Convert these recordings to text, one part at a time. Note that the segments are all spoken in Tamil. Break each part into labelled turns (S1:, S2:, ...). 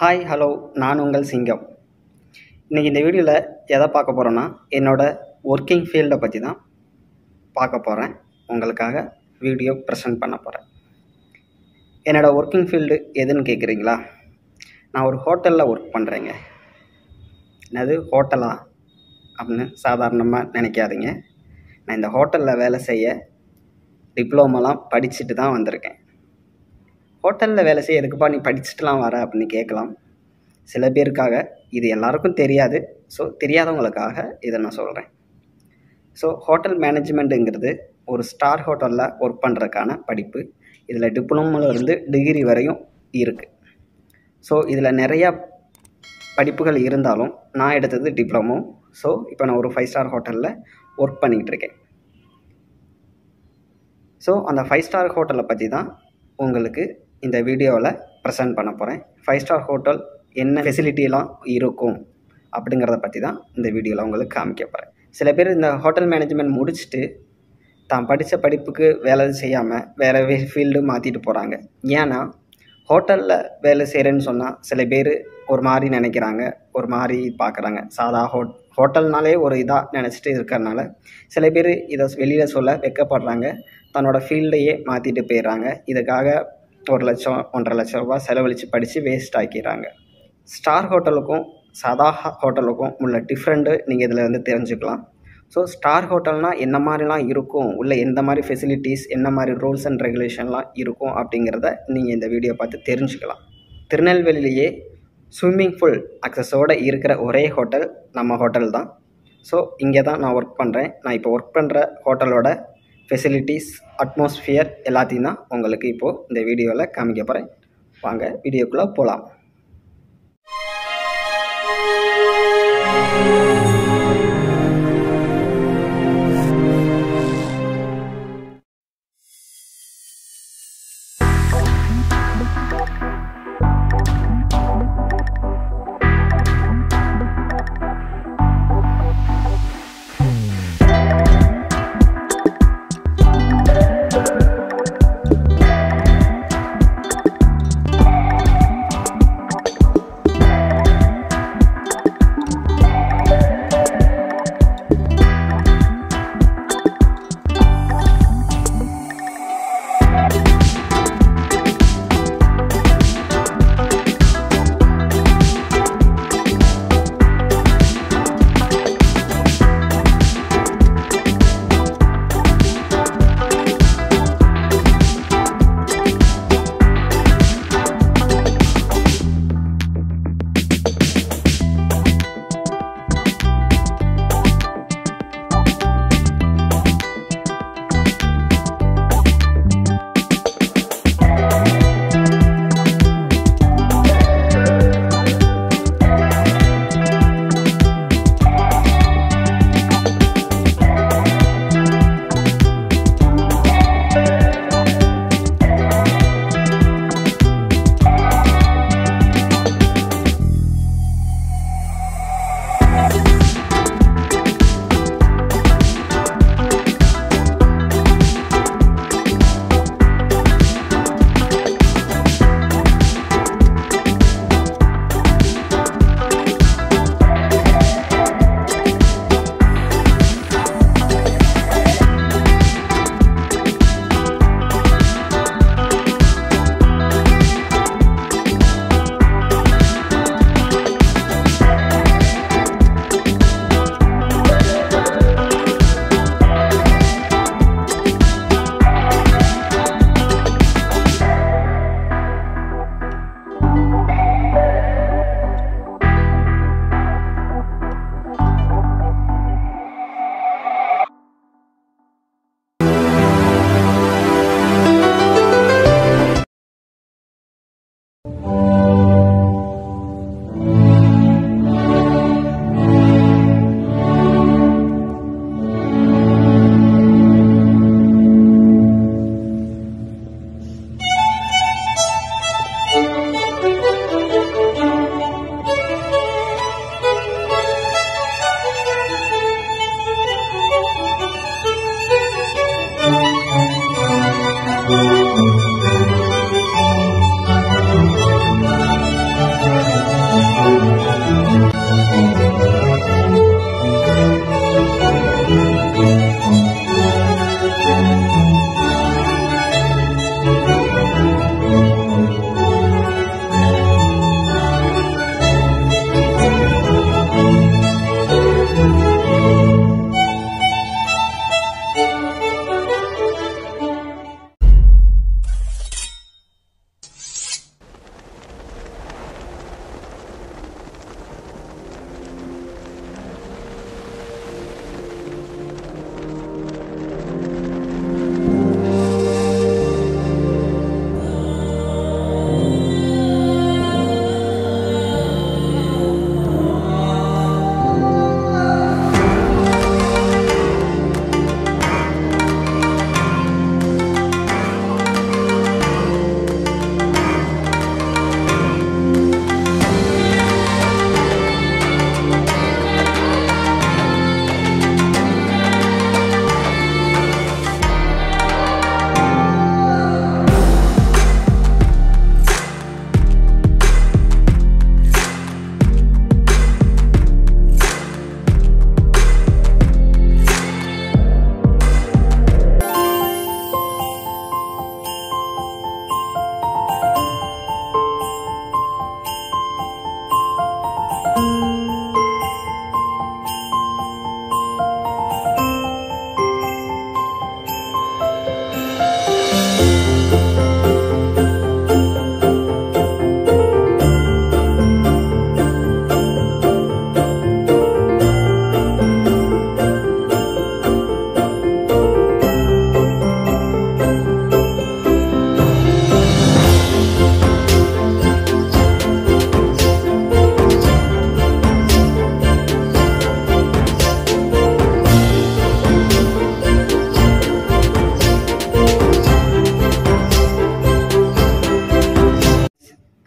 S1: ஹாய் ஹலோ நான் உங்கள் சிங்கம். இன்றைக்கி இந்த வீடியோவில் எதை பார்க்க போகிறோன்னா என்னோடய ஒர்க்கிங் ஃபீல்டை பற்றி தான் பார்க்க போகிறேன் உங்களுக்காக வீடியோ ப்ரெசென்ட் பண்ண போகிறேன் என்னோடய ஒர்க்கிங் ஃபீல்டு எதுன்னு கேட்குறீங்களா நான் ஒரு ஹோட்டலில் ஒர்க் பண்ணுறேங்க என்னது? ஹோட்டலா? அப்படின்னு சாதாரணமாக நினைக்காதீங்க. நான் இந்த ஹோட்டலில் வேலை செய்ய டிப்ளோமாலாம் படிச்சுட்டு தான் வந்திருக்கேன். ஹோட்டலில் வேலை செய்ய எதுக்குப்பா நீ படிச்சுட்டுலாம் வர அப்படின்னு கேட்கலாம். சில பேருக்காக இது எல்லாருக்கும் தெரியாது. ஸோ தெரியாதவங்களுக்காக இதை நான் சொல்கிறேன் ஸோ ஹோட்டல் மேனேஜ்மெண்ட்டுங்கிறது ஒரு ஸ்டார் ஹோட்டலில் ஒர்க் பண்ணுறதுக்கான படிப்பு. இதில் டிப்ளமோலேருந்து டிகிரி வரையும் இருக்குது ஸோ இதில் நிறையா படிப்புகள் இருந்தாலும் நான் எடுத்தது டிப்ளமோ. ஸோ இப்போ நான் ஒரு ஃபைவ் ஸ்டார் ஹோட்டலில் ஒர்க் பண்ணிகிட்டு இருக்கேன் ஸோ அந்த ஃபைவ் ஸ்டார் ஹோட்டலை பற்றி தான் உங்களுக்கு இந்த வீடியோவில் ப்ரெசென்ட் பண்ண போகிறேன் ஃபைவ் ஸ்டார் ஹோட்டல் என்ன ஃபெசிலிட்டிலாம் இருக்கும் அப்படிங்கிறத பற்றி தான் இந்த வீடியோவில் உங்களுக்கு காமிக்க போகிறேன் சில பேர் இந்த ஹோட்டல் மேனேஜ்மெண்ட் முடிச்சுட்டு தான் படித்த படிப்புக்கு வேலை செய்யாமல் வேறு ஃபீல்டு மாற்றிட்டு போகிறாங்க ஏன்னா ஹோட்டலில் வேலை செய்கிறேன்னு சொன்னால் சில பேர் ஒரு மாதிரி நினைக்கிறாங்க ஒரு மாதிரி பார்க்குறாங்க சாதா ஹோட் ஹோட்டல்னாலே ஒரு இதாக நினச்சிட்டு இருக்கிறனால சில பேர் இதை வெளியில் சொல்ல வெக்கப்படுறாங்க. தன்னோட ஃபீல்டையே மாற்றிட்டு போயிடுறாங்க. இதுக்காக ஒரு லட்சம் ஒன்றரை லட்சம் ரூபா செலவழித்து படித்து வேஸ்ட் ஆக்கிடுறாங்க. ஸ்டார் ஹோட்டலுக்கும் சாதா ஹோட்டலுக்கும் உள்ள டிஃப்ரெண்ட்டு நீங்கள் இதில் வந்து தெரிஞ்சுக்கலாம். ஸோ ஸ்டார் ஹோட்டல்னால் என்ன மாதிரிலாம் இருக்கும்? உள்ள எந்த மாதிரி ஃபெசிலிட்டிஸ் என்ன மாதிரி ரூல்ஸ் அண்ட் ரெகுலேஷன்லாம் இருக்கும் அப்படிங்கிறத நீங்கள் இந்த வீடியோ பார்த்து தெரிஞ்சுக்கலாம். திருநெல்வேலியிலேயே ஸ்விம்மிங் ஃபுல் அக்சஸோடு இருக்கிற ஒரே ஹோட்டல் நம்ம ஹோட்டல் தான். ஸோ இங்கே தான் நான் ஒர்க் பண்ணுறேன் நான் இப்போ ஒர்க் பண்ணுற ஹோட்டலோட ஃபெசிலிட்டிஸ் அட்மாஸ்ஃபியர் எல்லாத்தையும் தான் உங்களுக்கு இப்போது இந்த வீடியோவில் காமிக்க போகிறேன் வாங்க வீடியோக்குள்ளே போகலாம்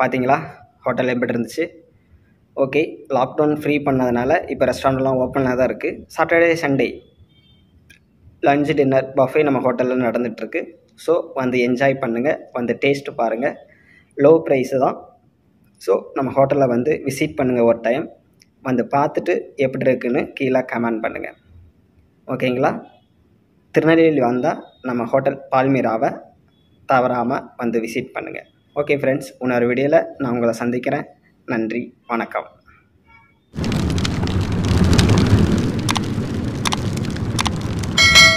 S1: பார்த்தீங்களா ஹோட்டல் எப்படி இருந்துச்சு. ஓகே லாக்டவுன் ஃப்ரீ பண்ணதுனால இப்போ ரெஸ்டாரண்ட்லாம் ஓப்பனில் தான் இருக்குது Saturday Sunday lunch dinner buffet நம்ம ஹோட்டலில் நடந்துகிட்ருக்கு ஸோ வந்து என்ஜாய் பண்ணுங்கள் வந்து டேஸ்ட்டு பாருங்கள் லோ ப்ரைஸு தான். ஸோ நம்ம ஹோட்டலில் வந்து விசிட் பண்ணுங்கள் ஒரு டைம் வந்து பார்த்துட்டு எப்படி இருக்குன்னு கீழே கமெண்ட் பண்ணுங்கள் ஓகேங்களா திருநெல்வேலி வந்தால் நம்ம ஹோட்டல் பால்மீராவை தவறாமல் வந்து விசிட் பண்ணுங்கள் ஓகே ஃப்ரெண்ட்ஸ் இன்னொரு வீடியோவில் நான் உங்களை சந்திக்கிறேன். நன்றி வணக்கம்.